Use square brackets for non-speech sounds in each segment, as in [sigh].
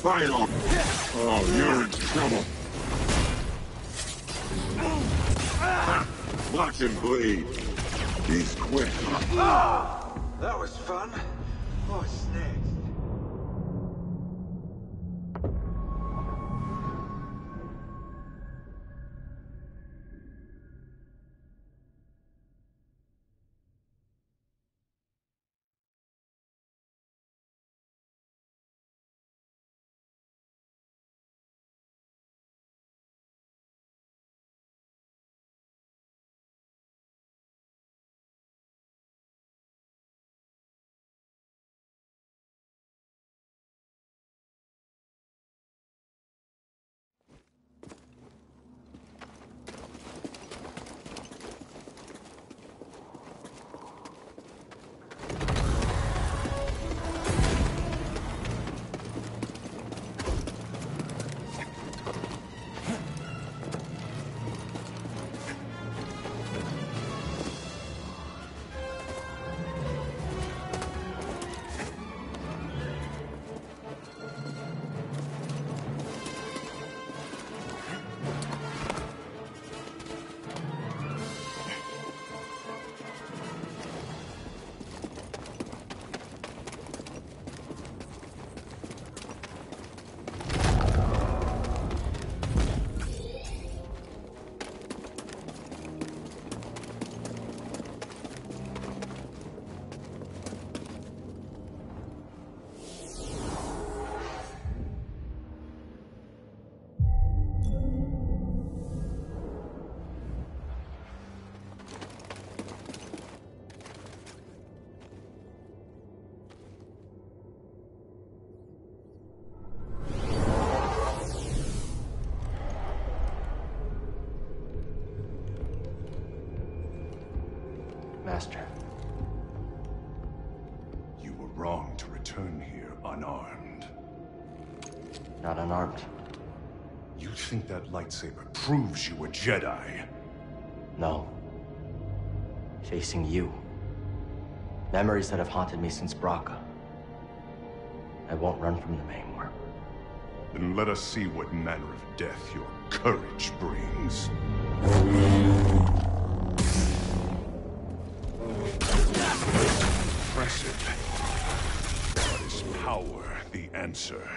Fight! Oh, you're in trouble! Watch him bleed! He's quick. That was fun. Master. You were wrong to return here unarmed. Not unarmed. You think that lightsaber proves you a Jedi? No. Facing you. Memories that have haunted me since Bracca. I won't run from them anymore. Then let us see what manner of death your courage brings. But is power the answer?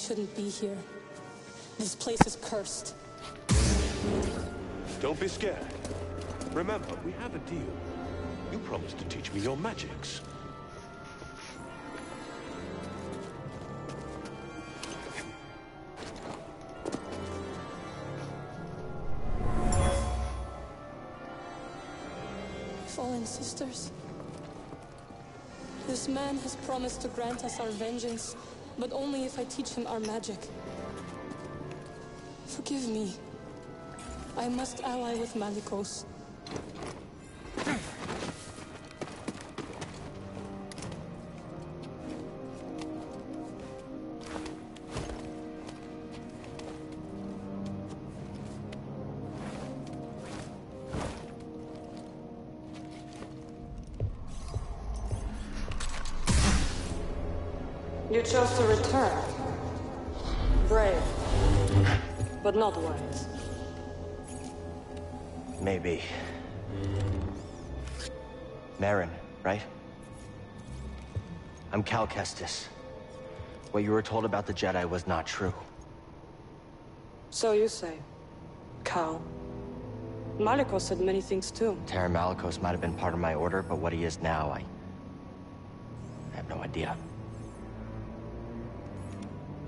Shouldn't be here. This place is cursed. Don't be scared. Remember, we have a deal. You promised to teach me your magics. Fallen sisters. This man has promised to grant us our vengeance, but only if I teach him our magic. Forgive me. I must ally with Malicos. Kestis. What you were told about the Jedi was not true. So you say. Cal. Malicos said many things too. Taron Malicos might have been part of my order, but what he is now, I... I have no idea.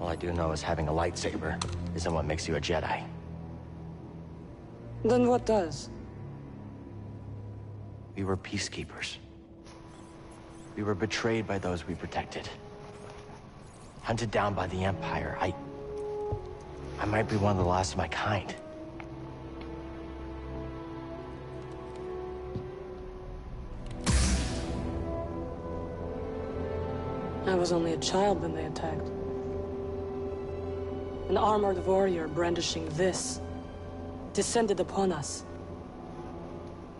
All I do know is having a lightsaber isn't what makes you a Jedi. Then what does? We were peacekeepers. We were betrayed by those we protected. Hunted down by the Empire. I... I might be one of the last of my kind. I was only a child when they attacked. An armored warrior brandishing this descended upon us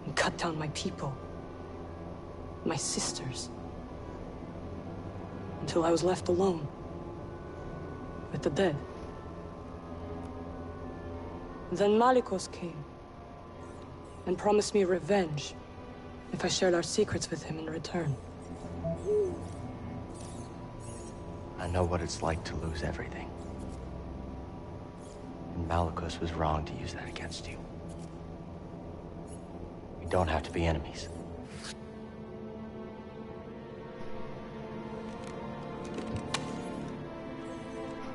and cut down my people, my sisters, until I was left alone with the dead. Then Malicos came and promised me revenge if I shared our secrets with him in return. I know what it's like to lose everything. And Malicos was wrong to use that against you. We don't have to be enemies.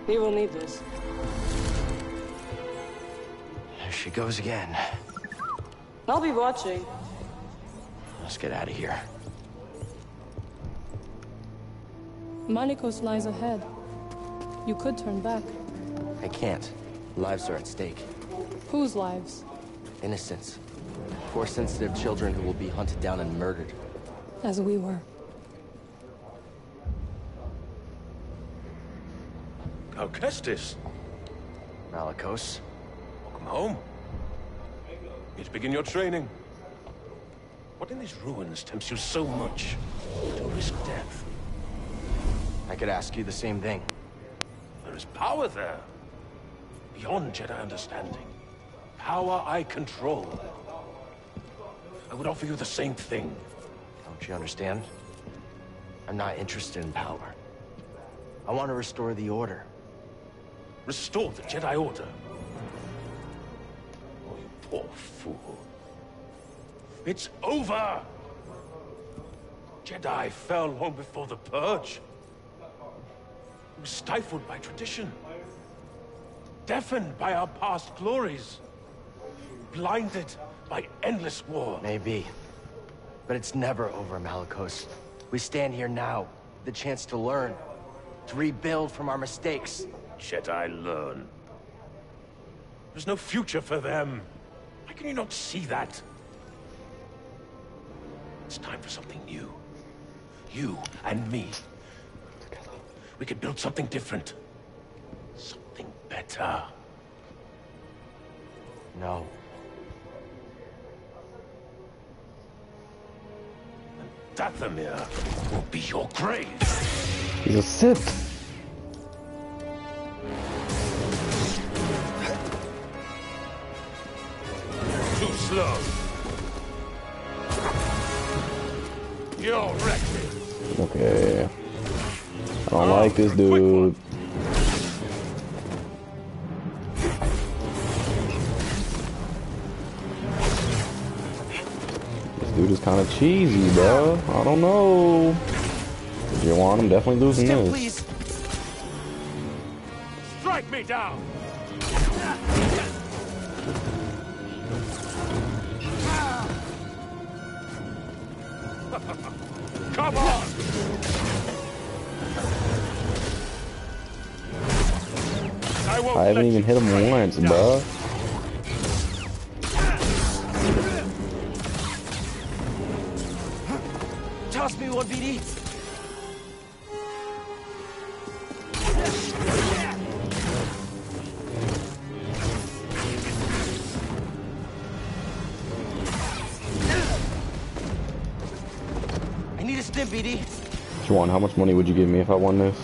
You will need this. There she goes again. I'll be watching. Let's get out of here. Malicos lies ahead. You could turn back. I can't. Lives are at stake. Whose lives? Innocents. Poor sensitive children who will be hunted down and murdered. As we were. Cal Kestis, Malicos. welcome home. Here to begin your training. What in these ruins tempts you so much to risk death? I could ask you the same thing. There is power there. Beyond Jedi understanding. Power I control. I would offer you the same thing. Don't you understand? I'm not interested in power. I want to restore the Order. Restore the Jedi Order. Oh, you poor fool. It's over! Jedi fell long before the Purge. We were stifled by tradition. Deafened by our past glories. Blinded by endless war. Maybe. But it's never over, Malicos. We stand here now, the chance to learn, to rebuild from our mistakes. Jedi learn. There's no future for them. Why can you not see that? It's time for something new. You and me. We could build something different. Something better. No. Dathomir will be your grave. He's a this dude. This dude is kind of cheesy, bro. I don't know. If you want him, definitely losing Still, this. please. Strike me down! Haven't even hit him once, bro. Toss me one, BD. I need a stim, BD. Juan, how much money would you give me if I won this?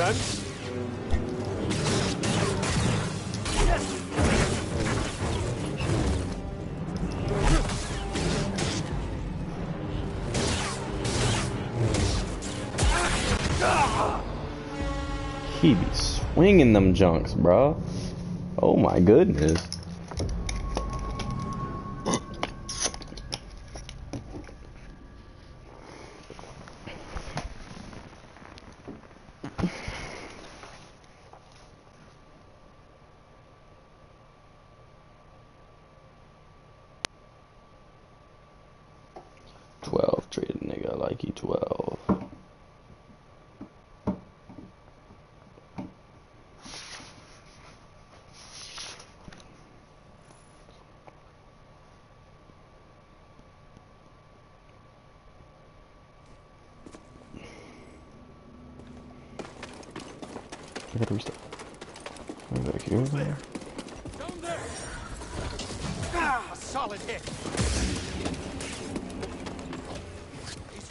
Defense. He be swinging them junks, bro. Oh my goodness. Nike 12.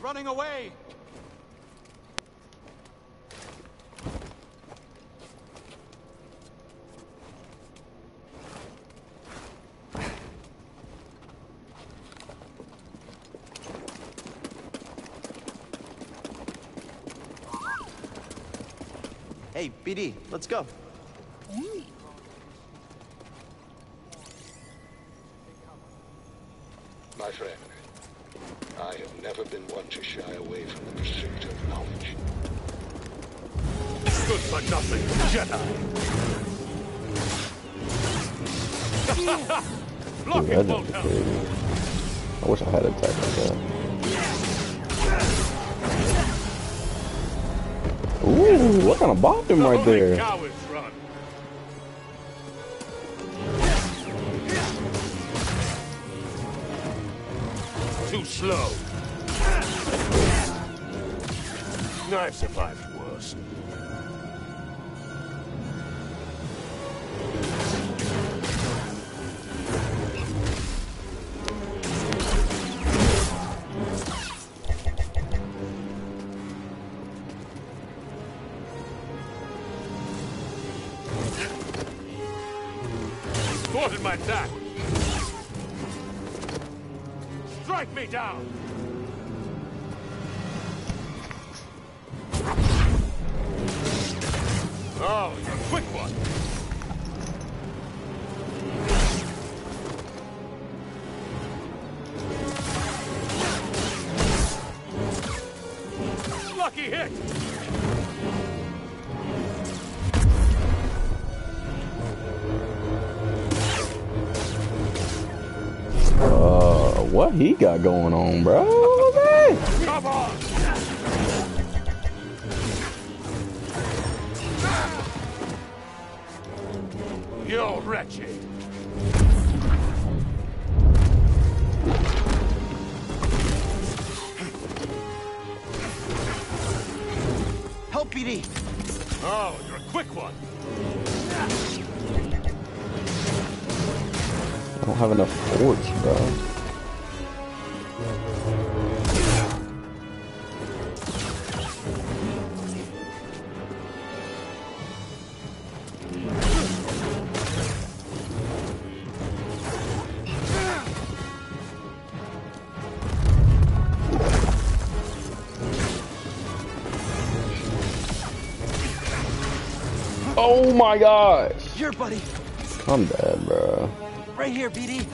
Running away. Hey, BD, let's go. I wish I had a attack like that. Ooh, what kind of bopped him right there? What he got going on, bro? Okay. Come on. You're wretched. Help, BD. Oh, you're a quick one. I don't have enough force, bro. My gosh! Here, buddy. I'm dead, bro. Right here, BD.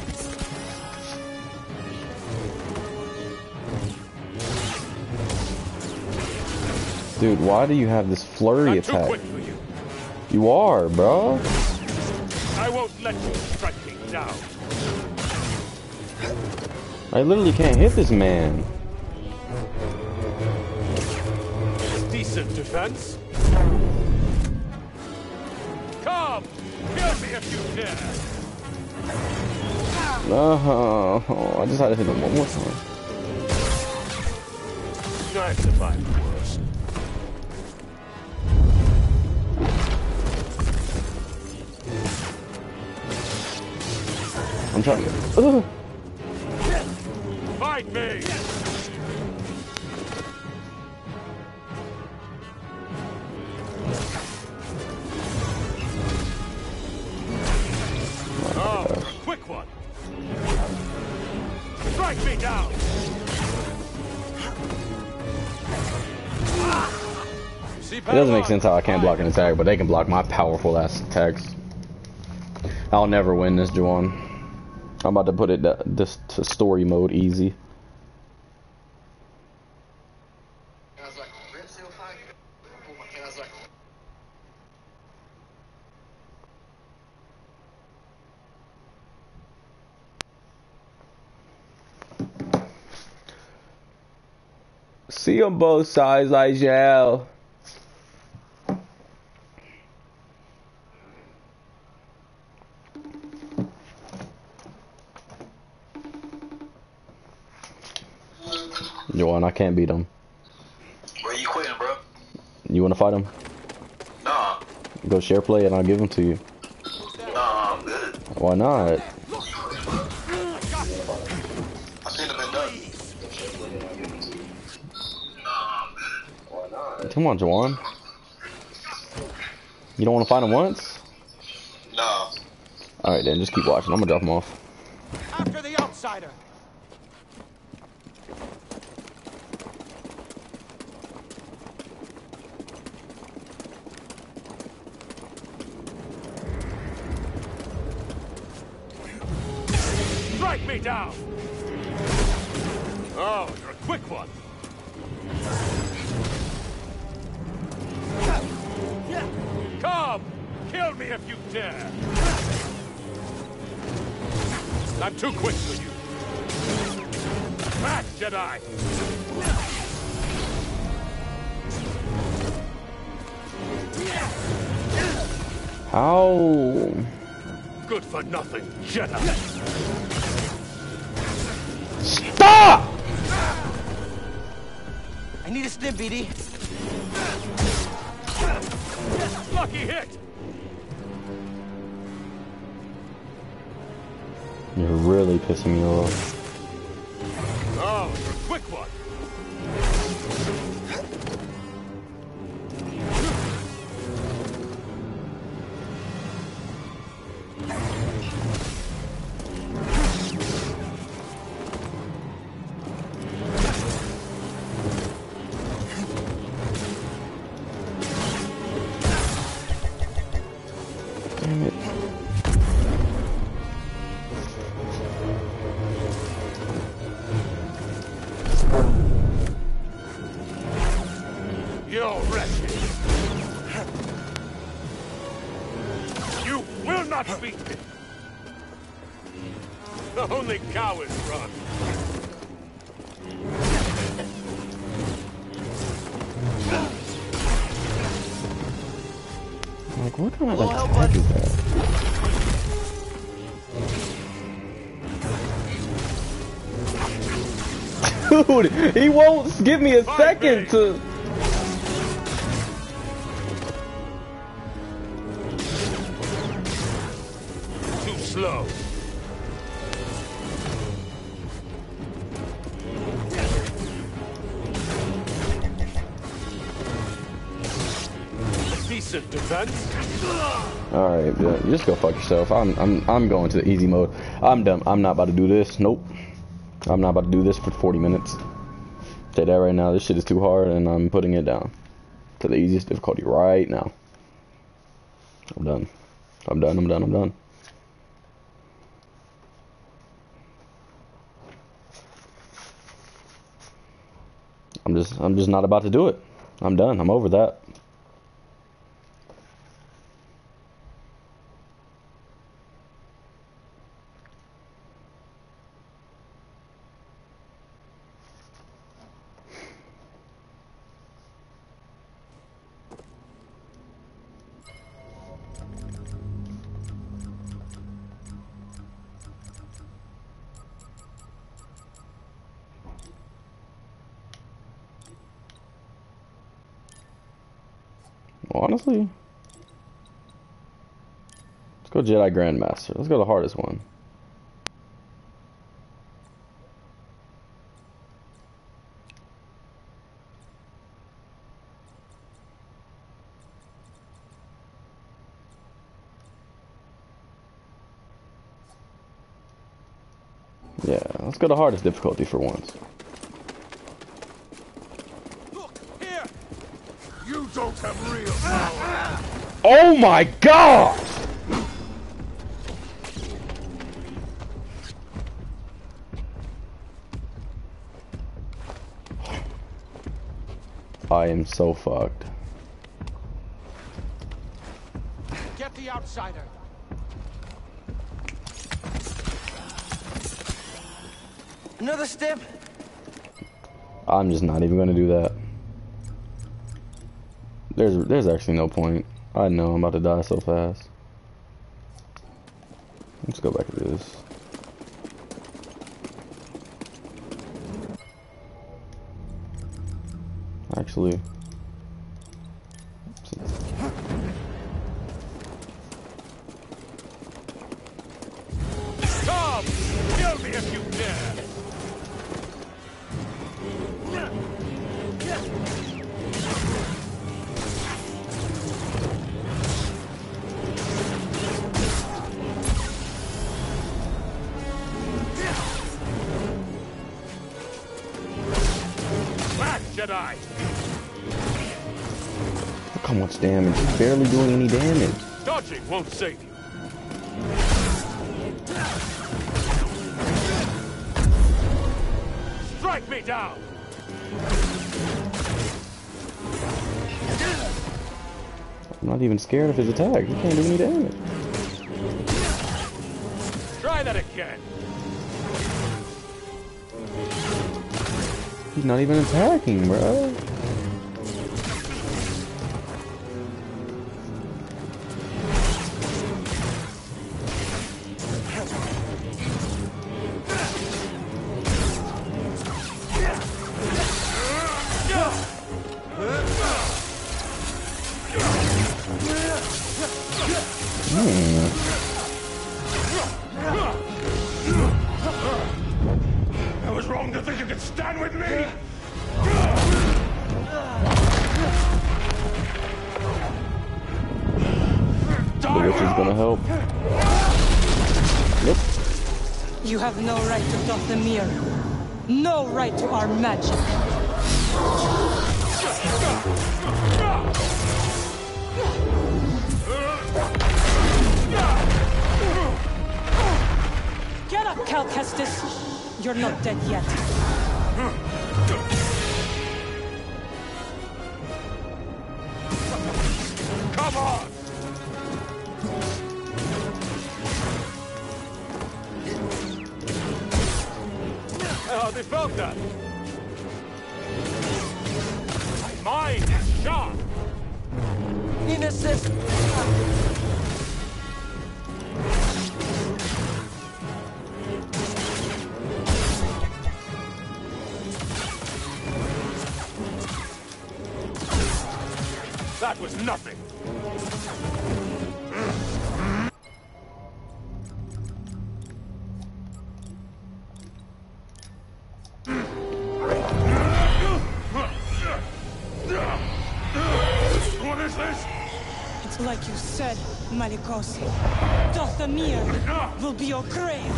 Dude, why do you have this flurry Not too attack? quick for you. You are, bro. I won't let you strike me down. I literally can't hit this man. Decent defense. No, oh, I just had to hit him one more time. Have to find worse. I'm trying to. Ugh. Fight me! Doesn't make sense how I can't block an attack, but they can block my powerful ass attacks. I'll never win this, Juwan. I'm about to put it th- this to story mode easy. See on both sides, I shall. Joanne, I can't beat him. Where you quitting, bro? You want to fight him? Nah. Go share play and I'll give him to you. Nah, I'm good. Why not? I seen him in done. Come on, Jawan. You don't want to fight him once? Nah. Alright then, just keep watching. I'm gonna drop him off. Nothing, Dude, he won't give me a second to. Too slow. Decent defense. All right, just go fuck yourself. I'm, I'm, I'm going to the easy mode. I'm done. I'm not about to do this. Nope. I'm not about to do this for 40 minutes. Say that right now. This shit is too hard, and I'm putting it down to the easiest difficulty right now. I'm done. I'm done. I'm done. I'm done. I'm just, I'm just not about to do it. I'm done. I'm over that. Jedi Grandmaster. Let's go to the hardest one. Yeah, let's go the hardest difficulty for once. Look, here! You don't have real power. Oh my god! I am so fucked. Get the outsider! Another step? I'm just not even gonna do that. There's there's actually no point. I know I'm about to die so fast. Actually. Come! Kill me if you dare! Damage. He's barely doing any damage. Dodging won't save you. Strike me down! I'm not even scared of his attack. He can't do any damage. Try that again! He's not even attacking, bro. What is this? It's like you said, Malikosi. Dathomir will be your grave.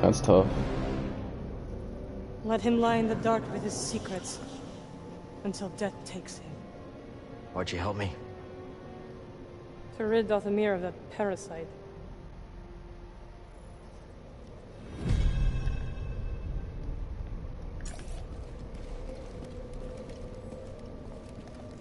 That's tough. Let him lie in the dark with his secrets until death takes him. Why'd you help me? To rid Dathomir of that parasite.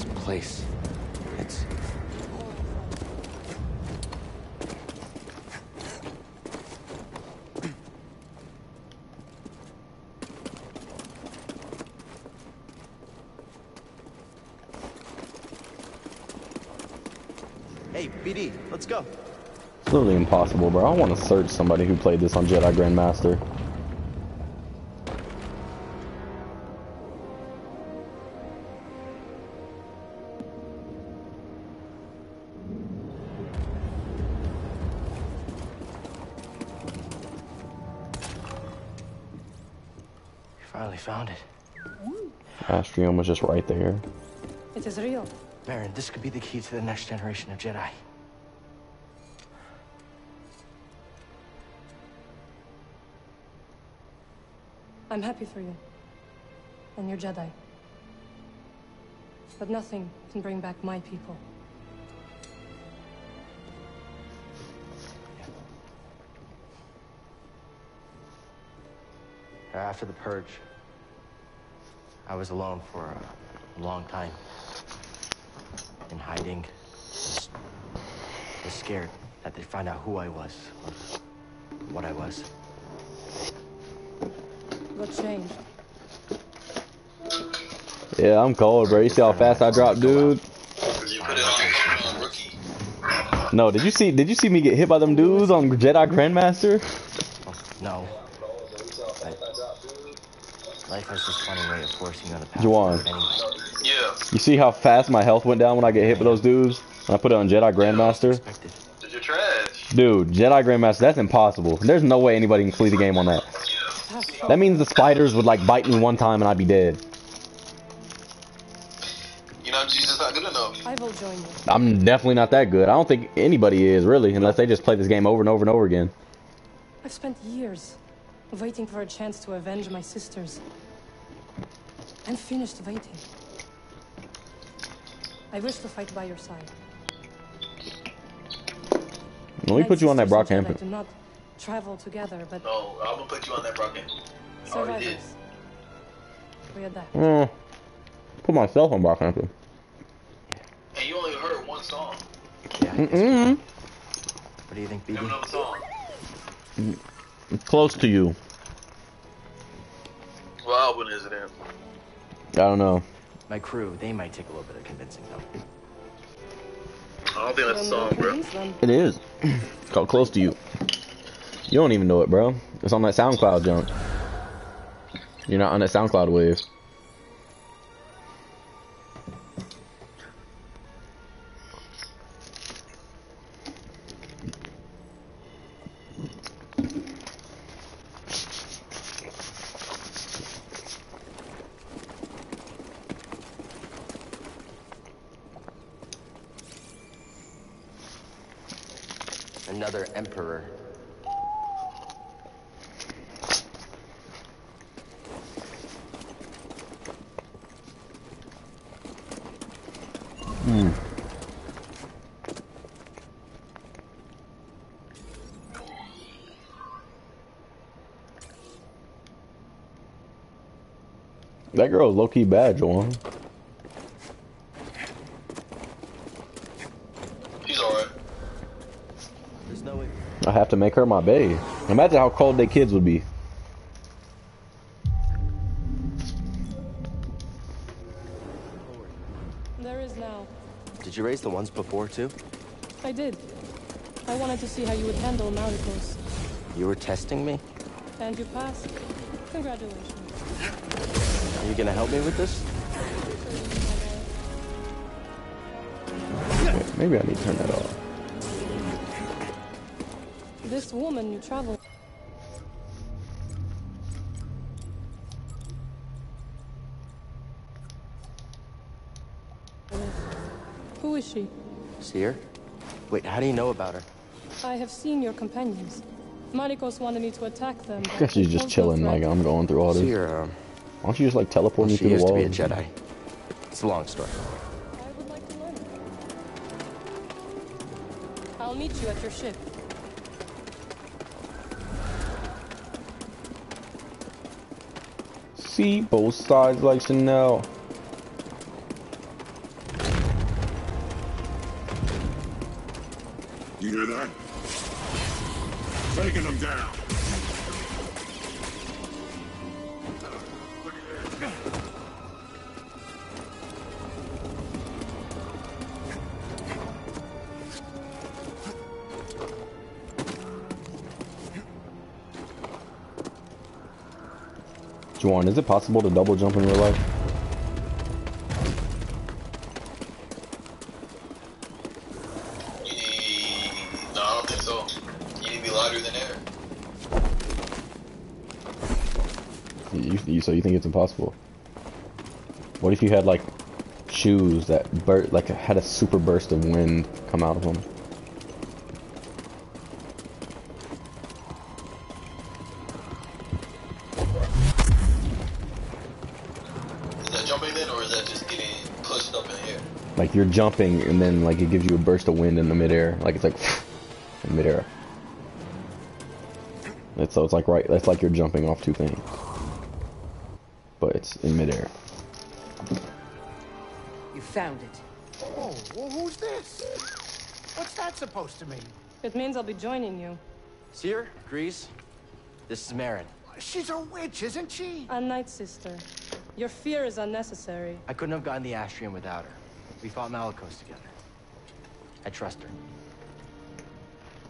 This place. It's. Hey, BD, let's go. It's literally impossible, bro. I want to search somebody who played this on Jedi Grandmaster. Just right there. It is real. Baron, this could be the key to the next generation of Jedi. I'm happy for you. And your Jedi. But nothing can bring back my people. After the purge, I was alone for a long time. In hiding. Just was scared that they'd find out who I was, or what I was. What changed? Yeah, I'm cold, bro. You see how fast I dropped, dude? You put it on rookie. No, did you see? Did you see me get hit by them dudes on Jedi Grandmaster? No. I- life has this funny way of forcing you on the path. Juwan. forward Anyway, Yeah. You see how fast my health went down when I get hit by those dudes? When I put it on Jedi Grandmaster? Did you trash? Dude, Jedi Grandmaster, that's impossible. There's no way anybody can complete the game on that. Tough That means the spiders would like bite me one time and I'd be dead. You know, Jesus not good enough. I will join you. I'm definitely not that good. I don't think anybody is really, unless they just play this game over and over and over again. I've spent years waiting for a chance to avenge my sisters. I'm finished waiting. I wish to fight by your side. Let me put you on that sisters and Brockhampton. Jedi do not travel together, but No, I'm gonna put you on that Brocken. Already did. survivors. We adapt. Mm, put myself on Brockhampton. And you only heard one song. Yeah. Mm-mm. What do you think, You have BD? another song. Close to you. What album is it in? I don't know. My crew, they might take a little bit of convincing, though. I don't think that's a song, bro. It is. It's called Close to You. You don't even know it, bro. It's on that SoundCloud junk. You're not on that SoundCloud wave. Emperor. That girl is low key bad, Joanne. He's alright. There's no way. I have to make her my bae. Imagine how cold they kids would be. There is now. Did you raise the ones before, too? I did. I wanted to see how you would handle Malicos. You were testing me? And you passed. Congratulations. Are you gonna help me with this? Wait, maybe I need to turn that off. This woman you travel. Who is she? See her? Wait, how do you know about her? I have seen your companions. Malicos wanted me to attack them. I guess she's just chilling like I'm going through all this. her, um, Why don't you just like teleport me she through the wall? She used to wall? be a Jedi. It's a long story. I would like to learn. I'll meet you at your ship. See both sides like Chanel. You hear that? Taking them down. Juan, is it possible to double jump in real life? You. No, I don't think so. You need to be lighter than air. You, you, so you think it's impossible? What if you had like shoes that bur- like had a super burst of wind come out of them? Like you're jumping and then like it gives you a burst of wind in the midair, like it's like [laughs] in midair. It's so it's like right, it's like you're jumping off two things, but it's in midair. You found it. Oh, well, who's this? What's that supposed to mean? It means I'll be joining you. Cere, Greez, this is Merrin. She's a witch, isn't she? A night sister. Your fear is unnecessary. I couldn't have gotten the Astrium without her. We fought Malicos together. I trust her.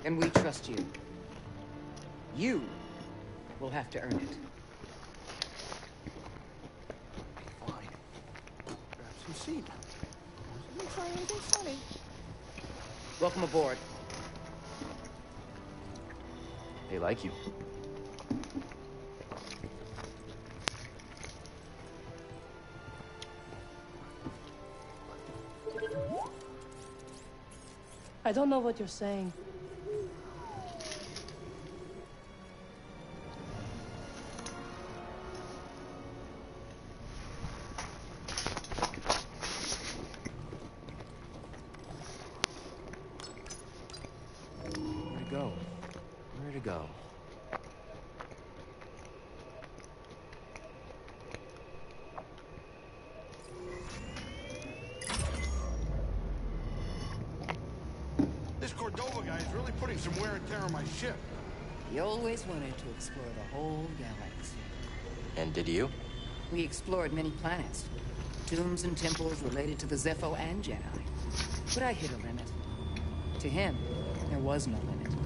And we trust you. You will have to earn it. Fine. Grab some seat. Wasn't trying anything funny. Welcome aboard. They like you. I don't know what you're saying. Explore the whole galaxy. And did you? We explored many planets. Tombs and temples related to the Zeffo and Jedi. But I hit a limit. To him, there was no limit.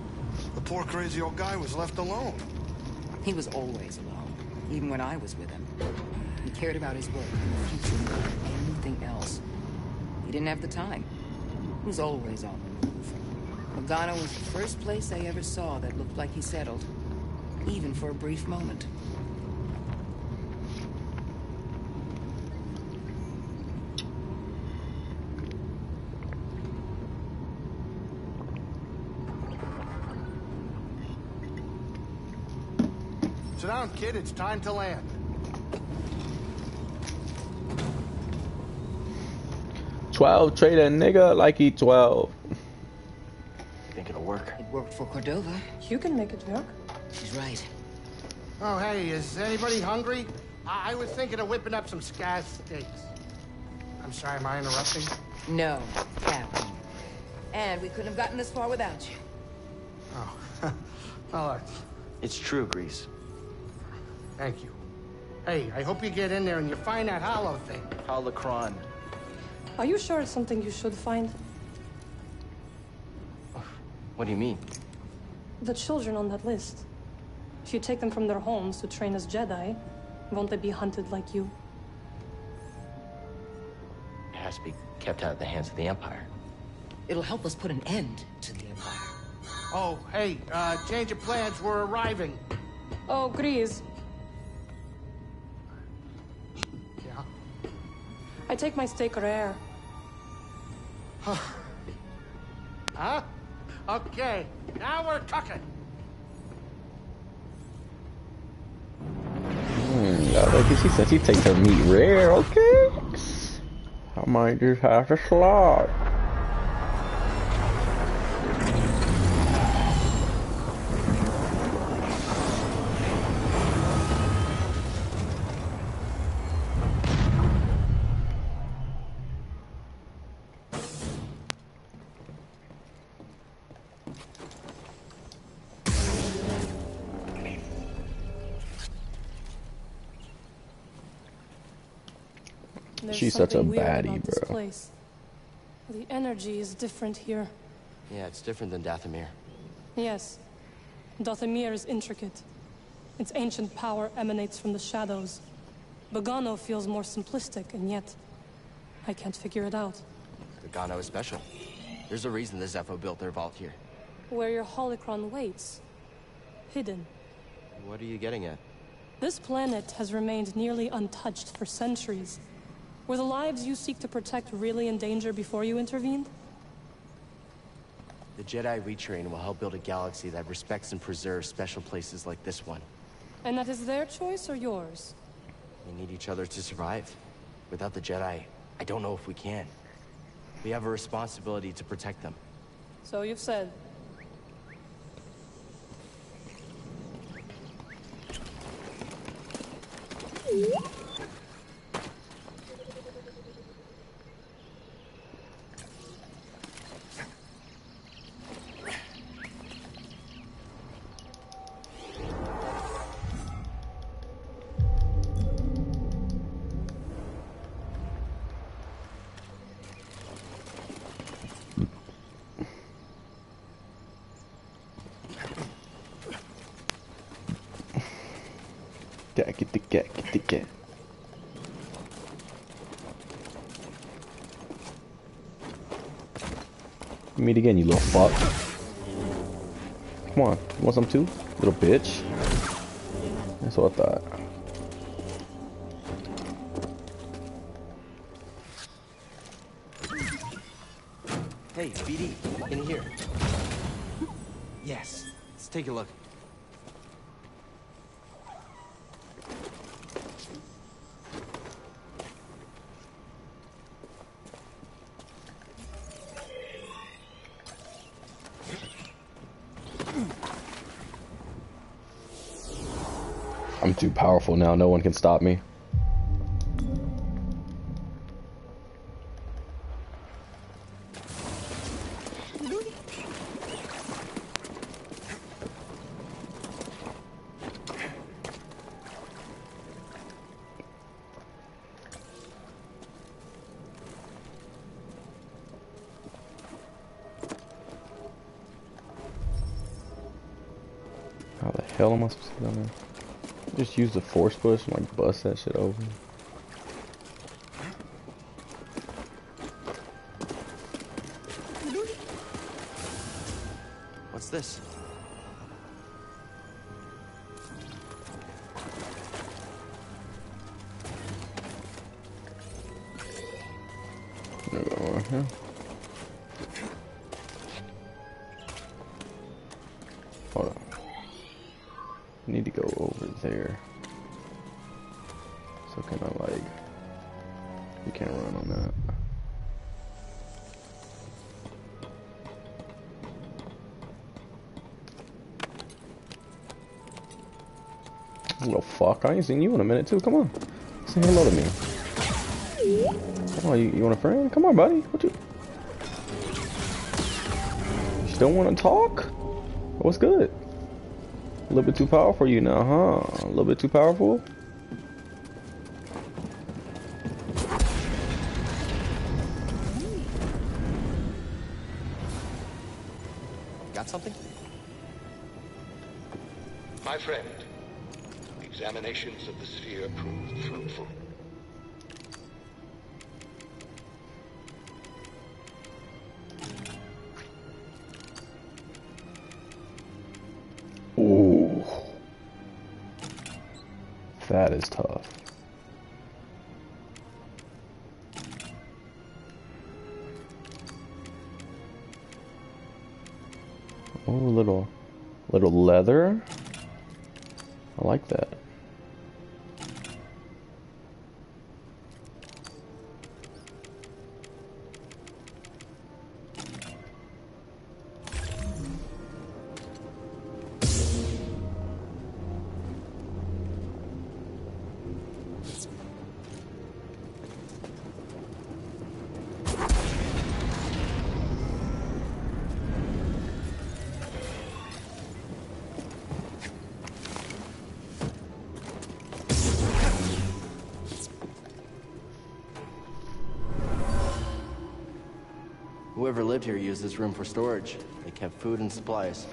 The poor crazy old guy was left alone. He was always alone, even when I was with him. He cared about his work and the future more than anything else. He didn't have the time. He was always on the move. Bogano was the first place I ever saw that looked like he settled, even for a brief moment. Sit down, kid. It's time to land. Twelve trade a nigga like he twelve. Think it'll work? It worked for Cordova. You can make it work. She's right. Oh, hey, is anybody hungry? I, I was thinking of whipping up some scaz steaks. I'm sorry, am I interrupting? No, Captain. And we couldn't have gotten this far without you. Oh, [laughs] all right. Uh, it's true, Greez. Thank you. Hey, I hope you get in there and you find that hollow thing. Holocron. Are you sure it's something you should find? What do you mean? The children on that list. If you take them from their homes to train as Jedi, won't they be hunted like you? It has to be kept out of the hands of the Empire. It'll help us put an end to the Empire. Oh, hey, uh, change of plans. We're arriving. Oh, Greez. Yeah? I take my steak rare. Huh? Okay, now we're cooking. Like she said, she takes her meat rare. Okay. I might just have to slide. There's She's such a something weird baddie, about this bro. place. The energy is different here. Yeah, it's different than Dathomir. Yes. Dathomir is intricate. Its ancient power emanates from the shadows. Bogano feels more simplistic, and yet... I can't figure it out. Gano is special. There's a reason the Zeffo built their vault here. Where your holocron waits. Hidden. What are you getting at? This planet has remained nearly untouched for centuries. Were the lives you seek to protect really in danger before you intervened? The Jedi retrain will help build a galaxy that respects and preserves special places like this one. And that is their choice or yours? We need each other to survive. Without the Jedi, I don't know if we can. We have a responsibility to protect them. So you've said. Get, get the get, get the get. Meet again, you little fuck. Come on, you want some too? Little bitch. That's what I thought. Hey, BD, in here. Yes, let's take a look. I'm too powerful now, no one can stop me. Use the force push and like bust that shit open. Ain't seen you in a minute too. Come on, say hello to me. Come on, you, you want a friend? Come on, buddy. What you? Still want to talk? What's good? A little bit too powerful you now, huh? A little bit too powerful? Examinations of the sphere proved fruitful. Whoever lived here used this room for storage. They kept food and supplies.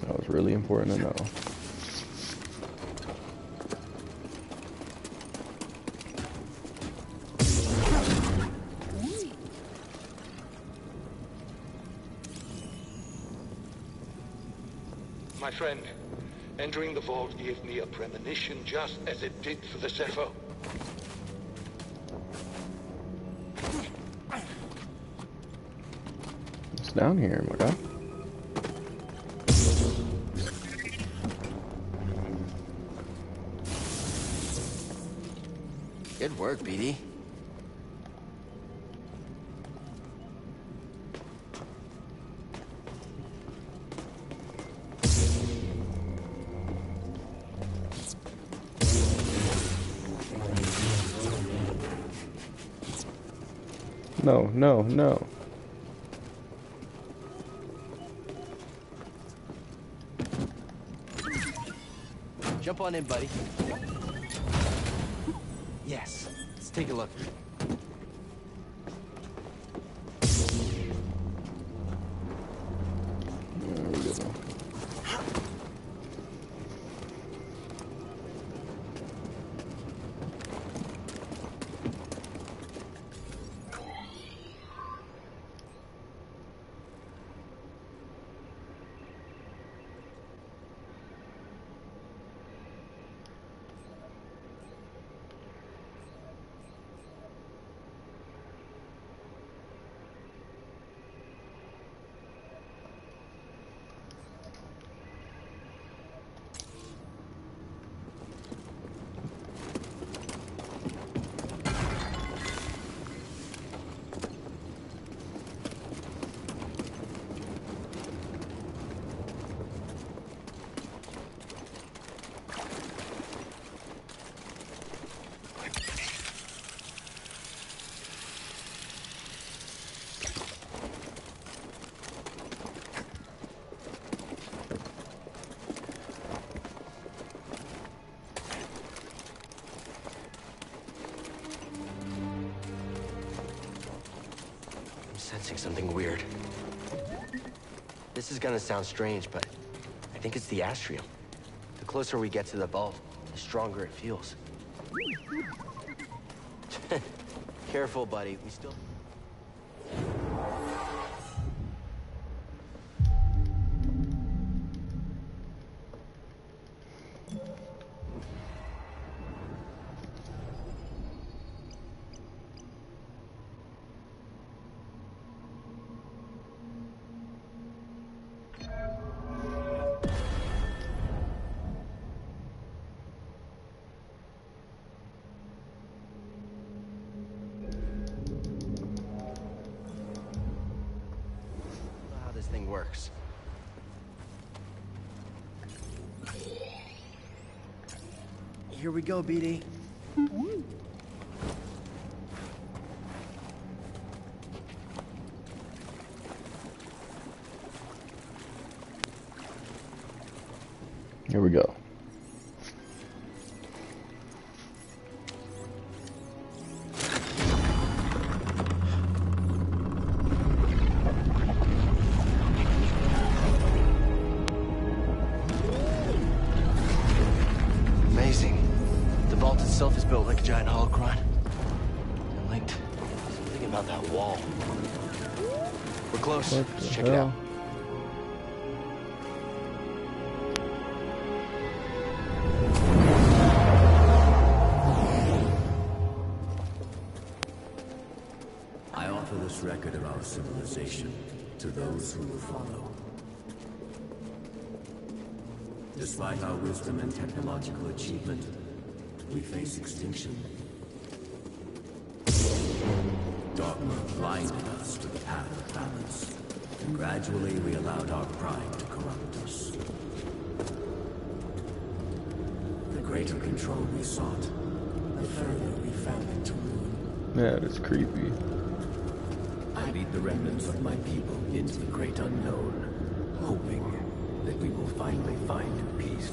That was really important to know. My friend, entering the vault gave me a premonition just as it did for the Zeffo. Down here, my guy. Good work, BD. No, no, no. On in, buddy. Yes. Let's take a look. Sensing something weird. This is gonna sound strange, but I think it's the astrium. The closer we get to the vault, the stronger it feels. [laughs] Careful, buddy. We still... go, BD. Those who will follow. Despite our wisdom and technological achievement, we face extinction. Dogma blinded us to the path of balance, and gradually we allowed our pride to corrupt us. The greater control we sought, the further we fell into ruin. Yeah, that's creepy the remnants of my people into the great unknown, hoping that we will finally find peace.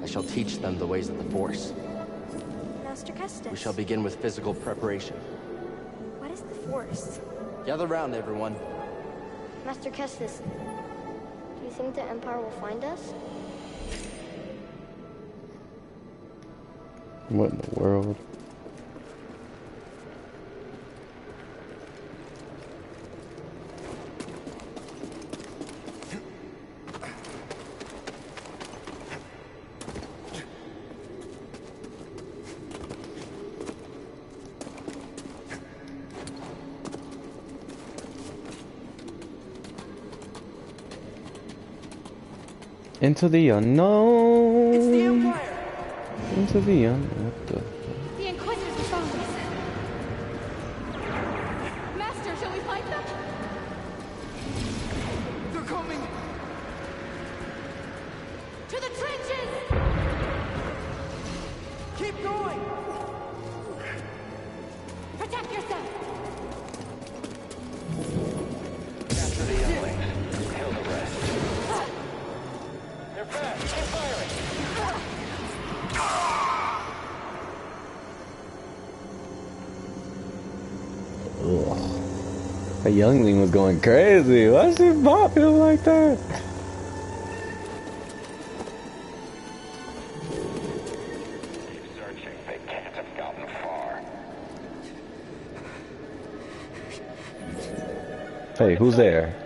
I shall teach them the ways of the Force. Master Kestis. We shall begin with physical preparation. What is the Force? Gather round, everyone. Master Kestis, do you think the Empire will find us? What in the world? Into the unknown. It's the Empire. Into the unknown. Youngling was going crazy. Why's she bopping him like that? Searching. They can't have gotten far. Hey, who's there?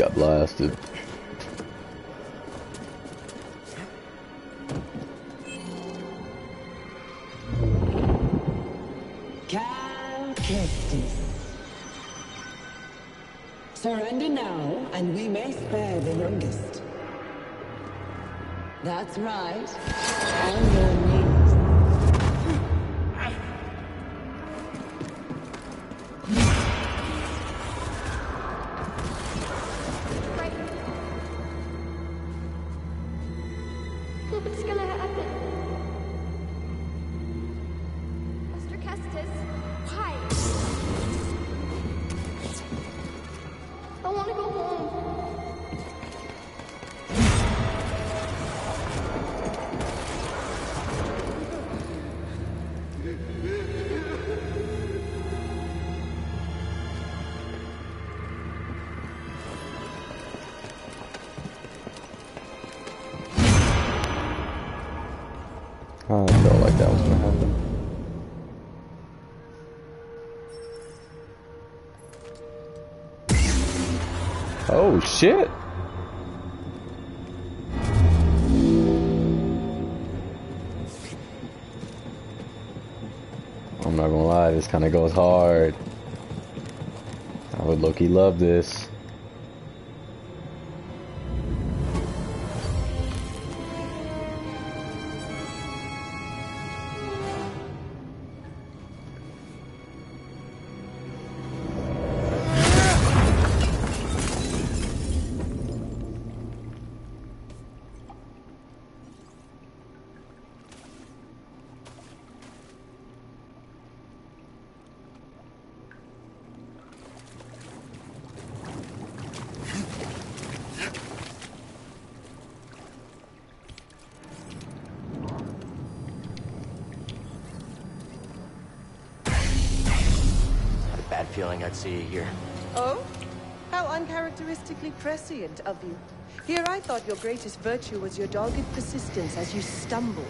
Got blasted. Surrender now, and we may spare the youngest. That's right. This kind of goes hard. I would Loki love this. See you here. Oh? How uncharacteristically prescient of you. Here I thought your greatest virtue was your dogged persistence as you stumbled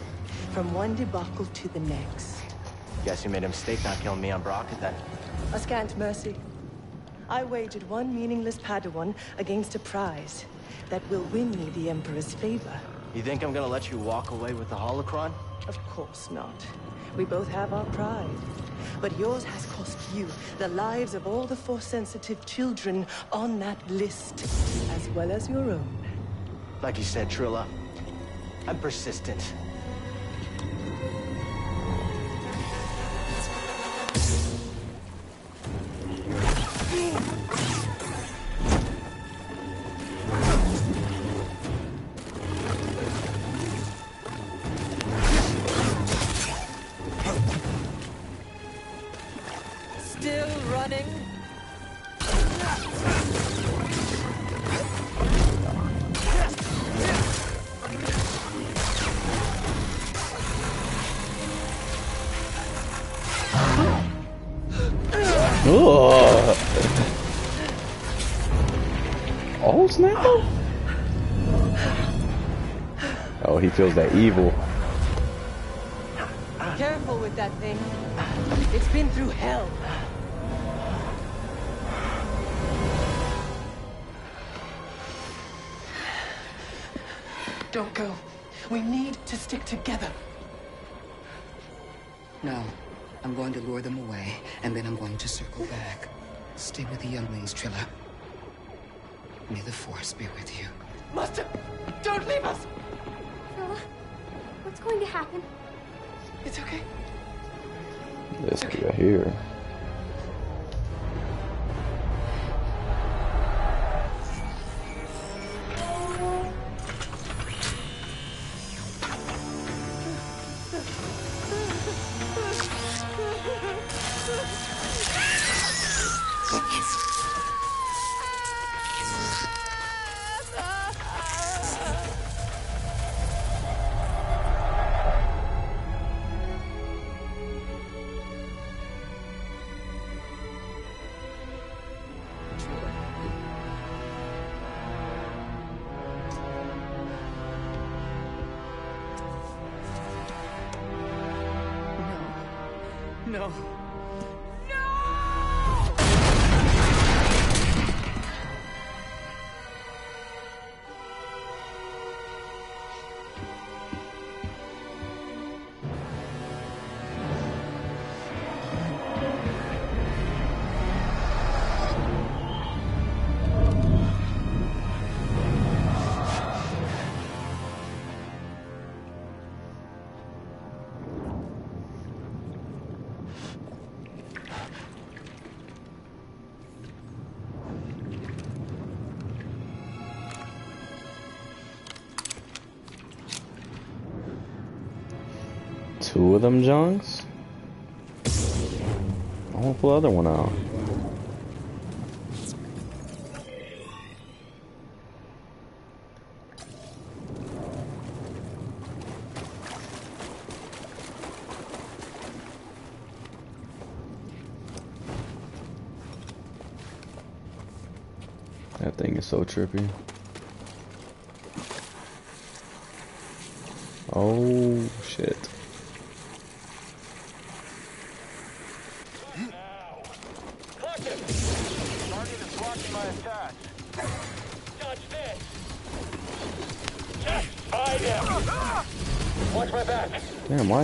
from one debacle to the next. Guess you made a mistake not killing me on Bracca then. A scant mercy. I wagered one meaningless Padawan against a prize that will win me the Emperor's favor. You think I'm gonna let you walk away with the holocron? Of course not. We both have our pride. But yours has cost you the lives of all the Force-sensitive children on that list, as well as your own. Like you said, Trilla, I'm persistent. Feels that evil. Careful with that thing. It's been through hell. Don't go. We need to stick together. No. I'm going to lure them away, and then I'm going to circle back. Stay with the younglings, Trilla. May the Force be with you. Master, don't leave us! Trilla, what's going to happen? It's okay. This nigga here. Two of them junks? I want to pull the other one out. That thing is so trippy.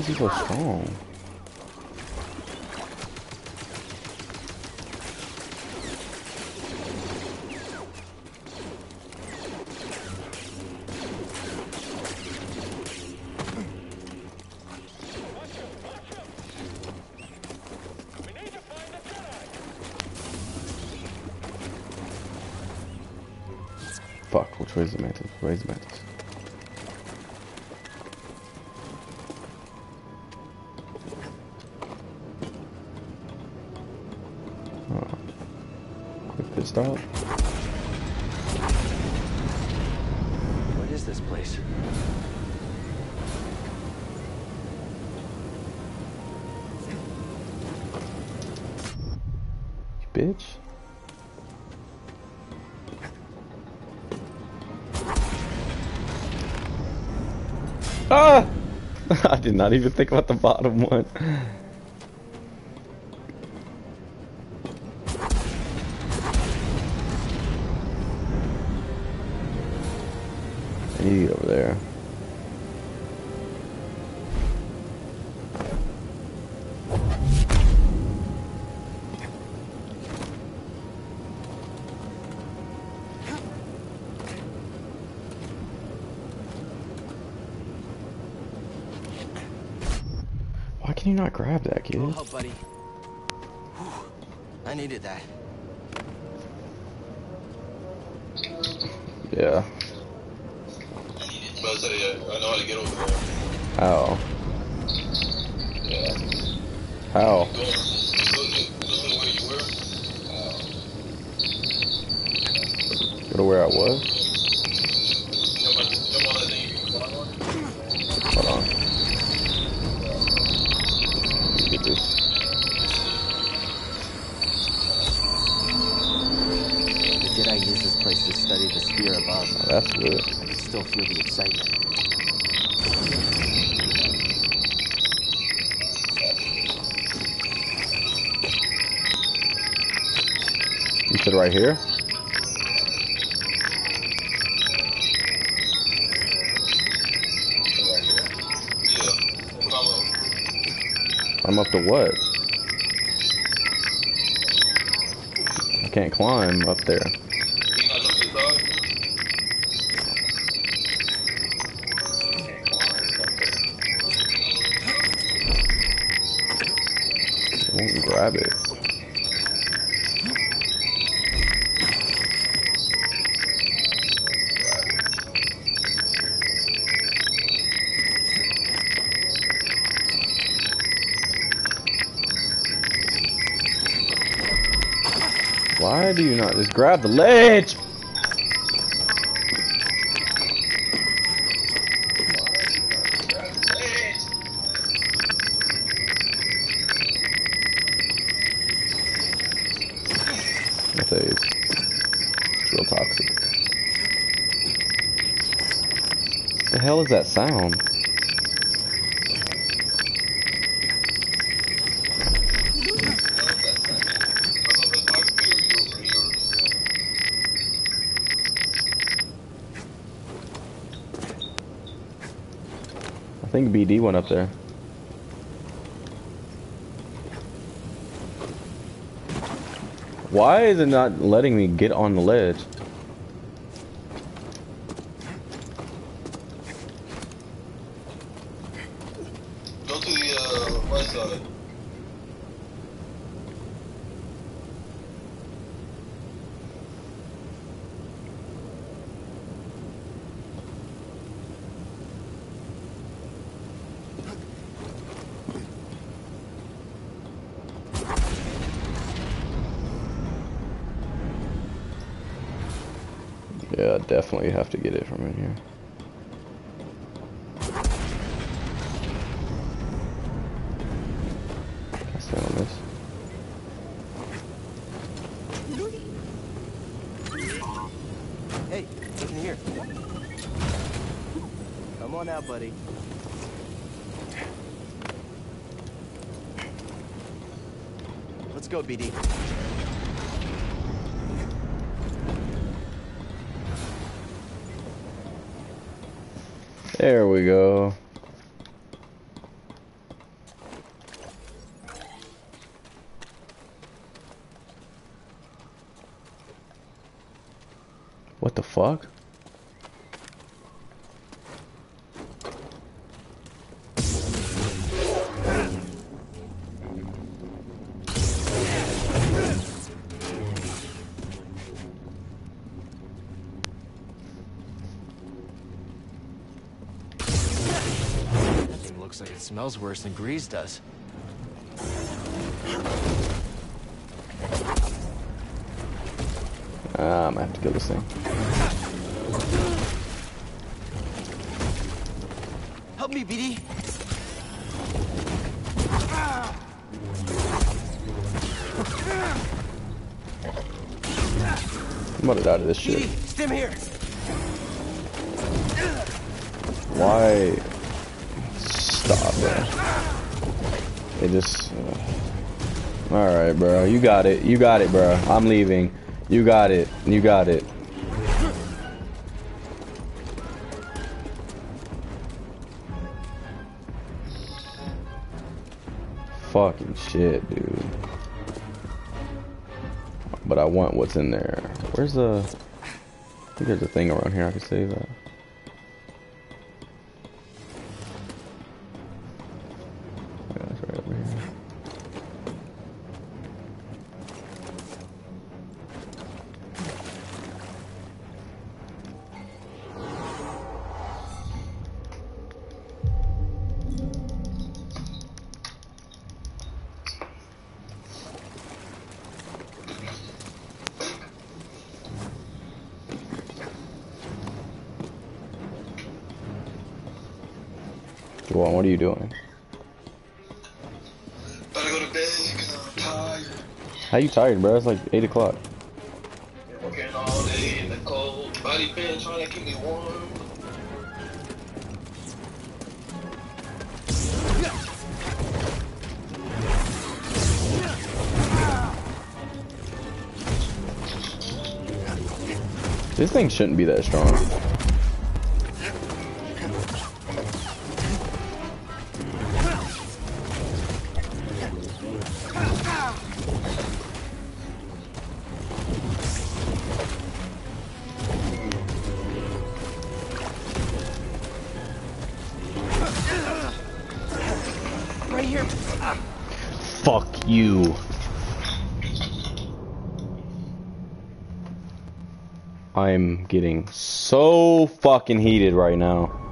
Damn, why did not even think about the bottom one. Still feel the excitement. You said right here? I'm up to what? I can't climb up there. Grab the ledge? The hell is that sound? Think BD went up there. Why is it not letting me get on the ledge? Go to the uh, right side. Yeah, definitely have to get it from in here. Can I stand on this? Hey, listen here. Come on out, buddy. Let's go, BD. There we go. What the fuck? Smells worse than Greez does. Ah, I'm gonna have to kill this thing. Help me, BD. I'm about to die to this shit. BD, stim here. Why? It just. Uh... All right, bro. You got it. You got it, bro. I'm leaving. You got it. You got it. Fucking shit, dude. But I want what's in there. Where's the? I think there's a thing around here I can save that. How you tired, bro? It's like 8 o'clock. Working all day in the cold. Body been trying to keep me warm. This thing shouldn't be that strong. Getting so fucking heated right now.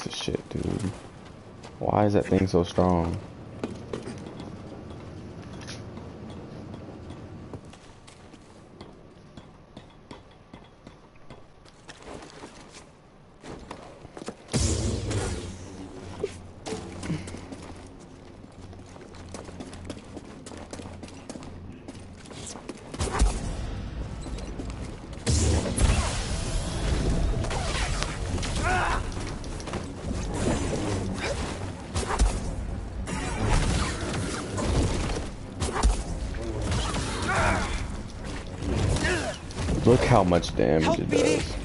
Piece of shit, dude. Why is that thing so strong? Much damage it does.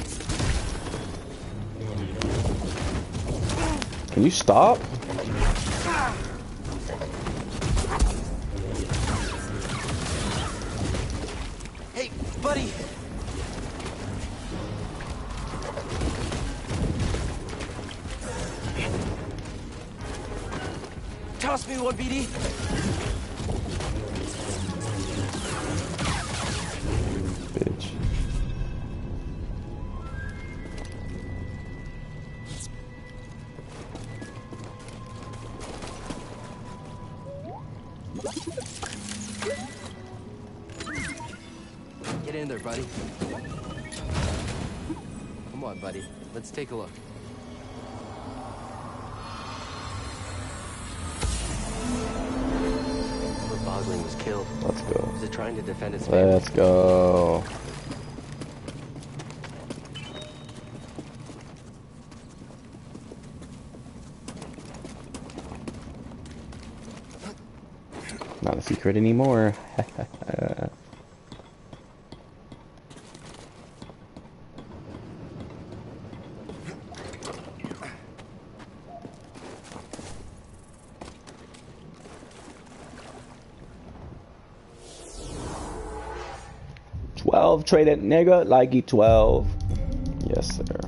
Can you stop? Get in there, buddy. Come on, buddy. Let's take a look. Bogling was killed. Let's go. Is it trying to defend its family? Let's go. Not a secret anymore. [laughs] Twelve traded nigga like he twelve. Yes, sir.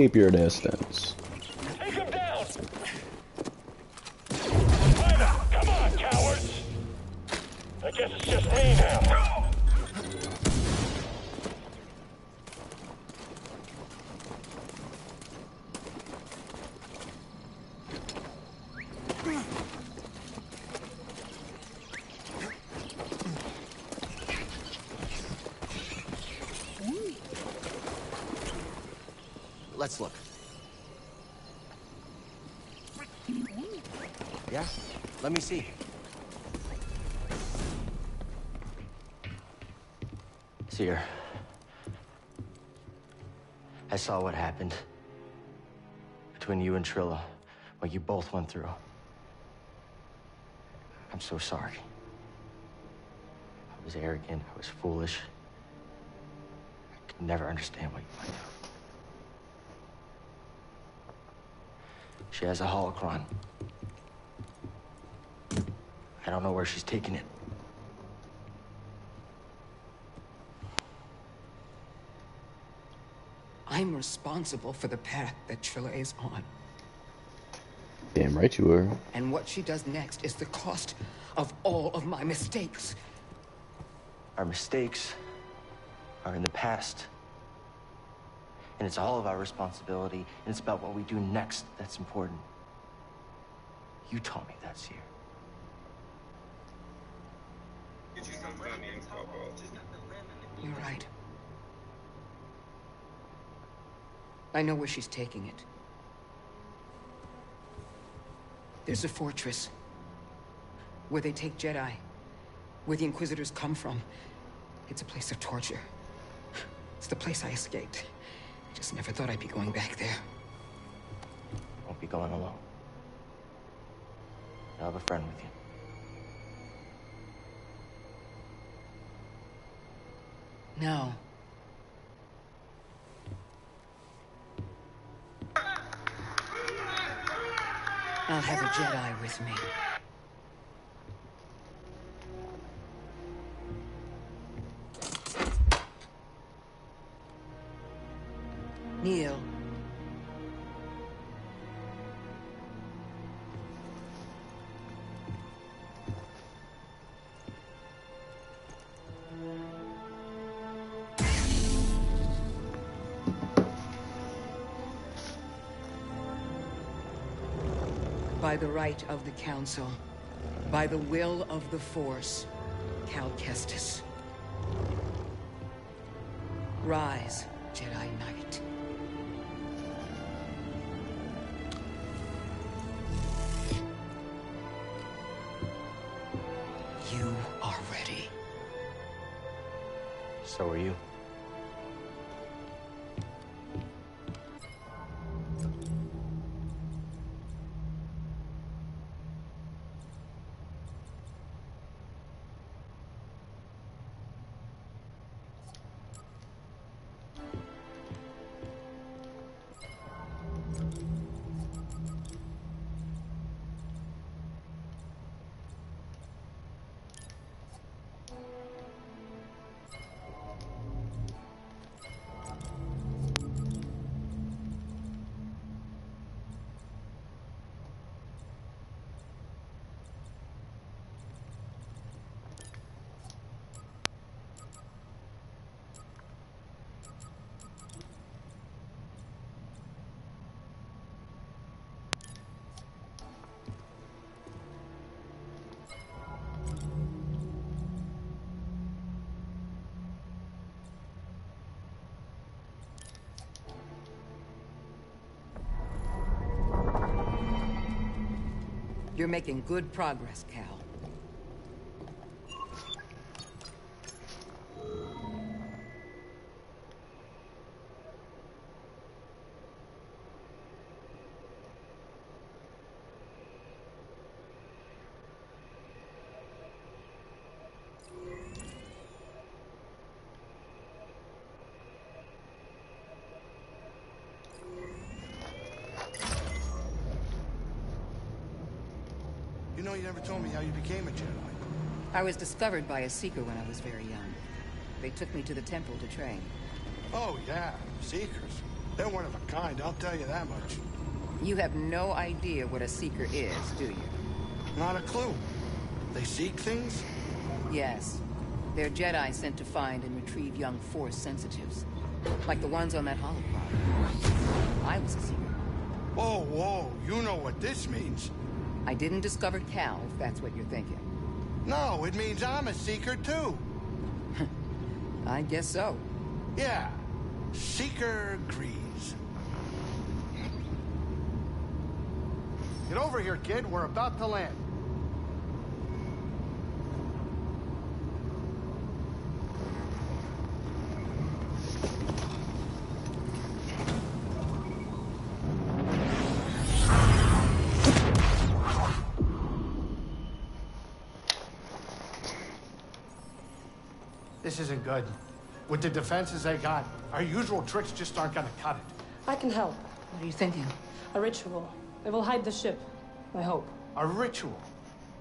Keep your distance. And Trilla, what you both went through. I'm so sorry. I was arrogant, I was foolish. I could never understand what you went through. She has a holocron. I don't know where she's taking it. I'm responsible for the path that Trilla is on. Damn right you were. And what she does next is the cost of all of my mistakes. Our mistakes are in the past. And it's all of our responsibility, and it's about what we do next that's important. You taught me that, Cere. You're right. I know where she's taking it. There's a fortress where they take Jedi, where the Inquisitors come from. It's a place of torture. It's the place I escaped. I just never thought I'd be going back there. Won't be going alone. I'll have a friend with you. No. I'll have a Jedi with me. By the right of the Council, by the will of the Force, Cal Kestis. Rise, Jedi Knight. You're making good progress, Cal. You never told me how you became a Jedi. I was discovered by a Seeker when I was very young. They took me to the temple to train. Oh, yeah. Seekers. They're one of a kind, I'll tell you that much. You have no idea what a Seeker is, do you? Not a clue. They seek things? Yes. They're Jedi sent to find and retrieve young Force sensitives. Like the ones on that holocron. I was a Seeker. Whoa, whoa. You know what this means. I didn't discover Cal, if that's what you're thinking. No, it means I'm a Seeker, too. [laughs] I guess so. Yeah. Seeker agrees. Get over here, kid. We're about to land. Isn't good. With the defenses they got, our usual tricks just aren't gonna cut it. I can help. What are you thinking? A ritual. It will hide the ship. I hope. A ritual?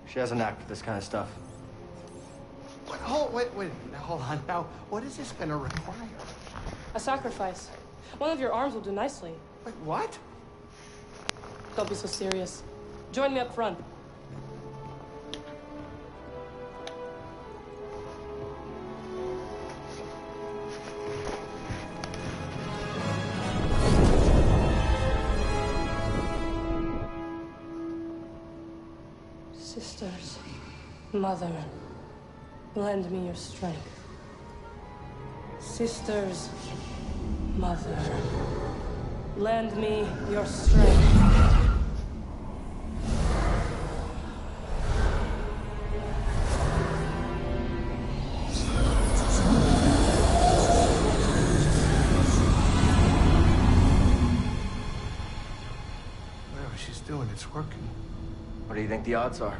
She has a knack for this kind of stuff. Wait, hold, wait, wait. Now, hold on. Now, what is this gonna require? A sacrifice. One of your arms will do nicely. Wait, what? Don't be so serious. Join me up front. Mother, lend me your strength. Sisters, mother, lend me your strength. Whatever she's doing, it's working. What do you think the odds are?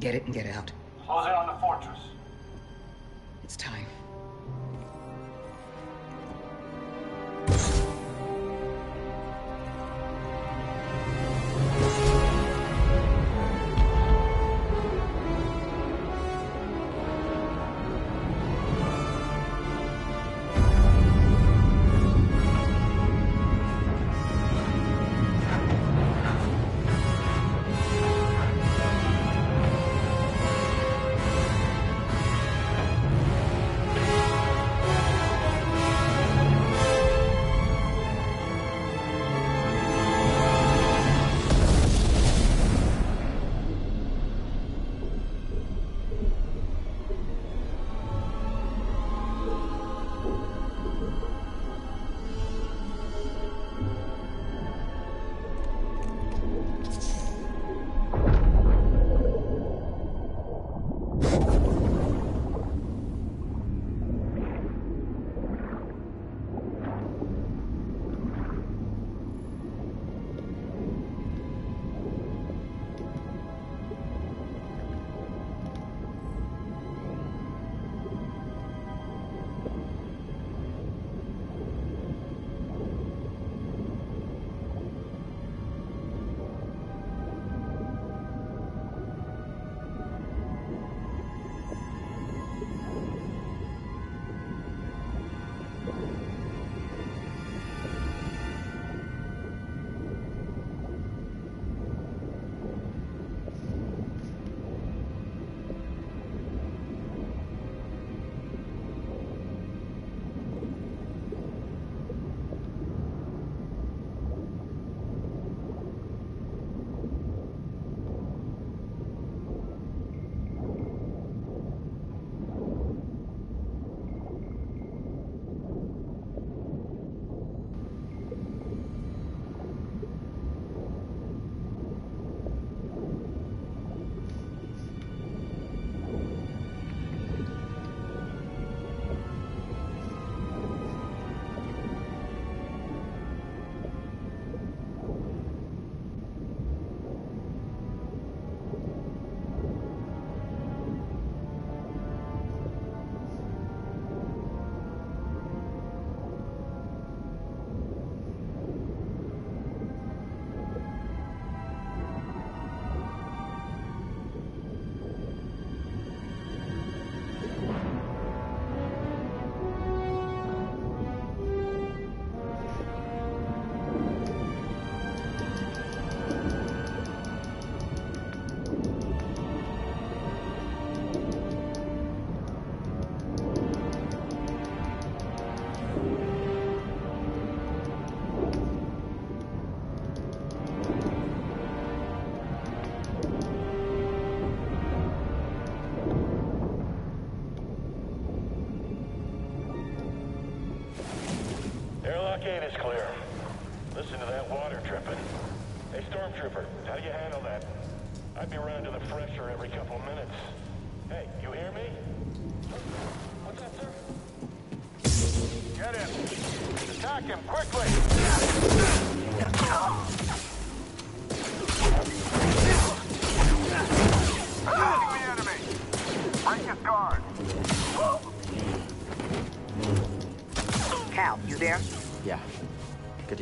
get it and get out. Close in on the fortress. It's time.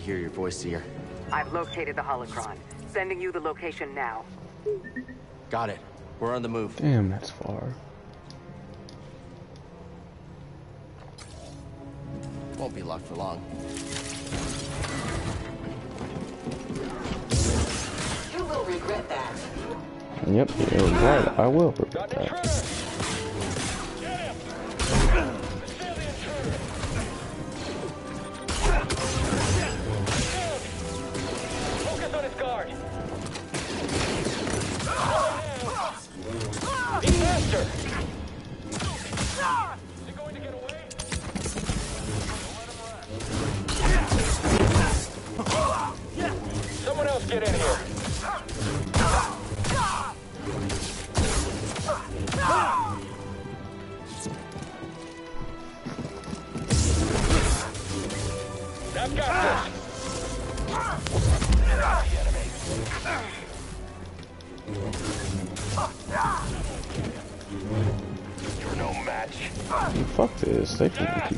hear your voice, here. I've located the holocron. Sending you the location now. Got it. We're on the move. Damn, that's far. Won't be locked for long. You will regret that. Yep, you're right. I will regret that. Faster! Someone else get in here. safety.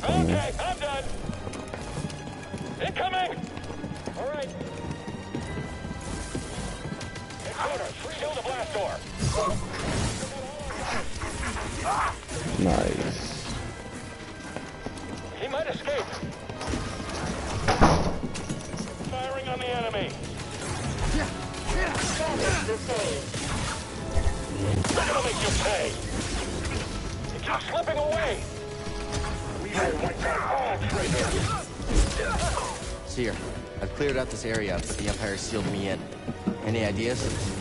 Listen.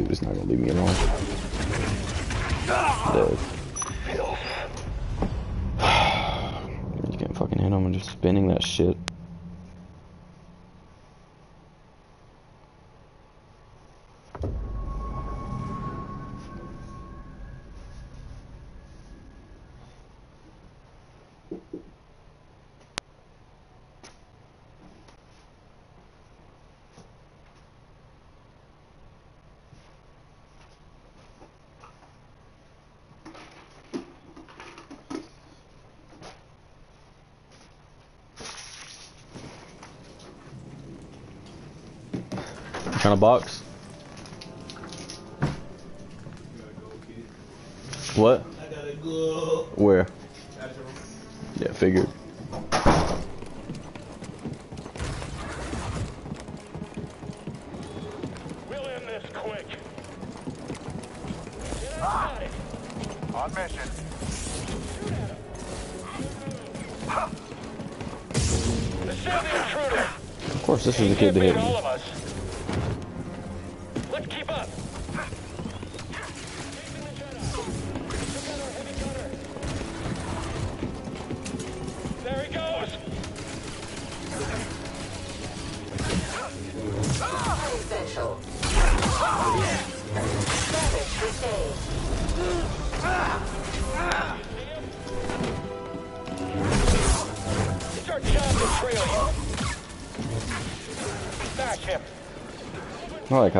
dude is not gonna leave me alone. Dead. [sighs] you can't fucking hit him. I'm just spinning that shit. box. What? Go. Where? Yeah, figured.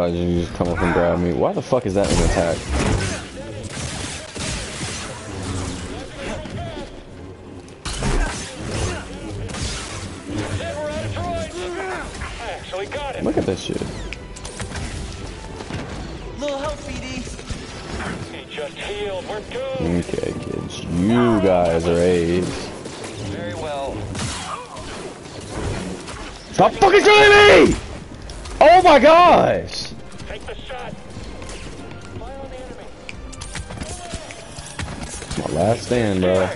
Like how you just come up and grab me. Why the fuck is that an attack? I actually got him. Look at this shit. Little help, BD. He just healed. We're good. Okay, kids. You guys are A's. Very well. Stop fucking shooting me! Oh my gosh! My last stand, bro.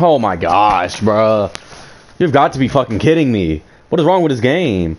Oh my gosh, bro. You've got to be fucking kidding me. What is wrong with this game?